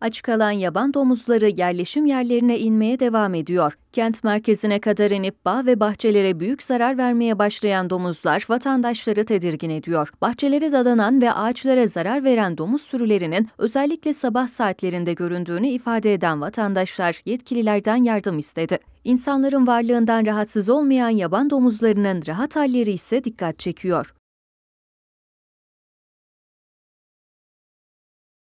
Aç kalan yaban domuzları yerleşim yerlerine inmeye devam ediyor. Kent merkezine kadar inip bağ ve bahçelere büyük zarar vermeye başlayan domuzlar vatandaşları tedirgin ediyor. Bahçelere dadanan ve ağaçlara zarar veren domuz sürülerinin özellikle sabah saatlerinde göründüğünü ifade eden vatandaşlar yetkililerden yardım istedi. İnsanların varlığından rahatsız olmayan yaban domuzlarının rahat halleri ise dikkat çekiyor.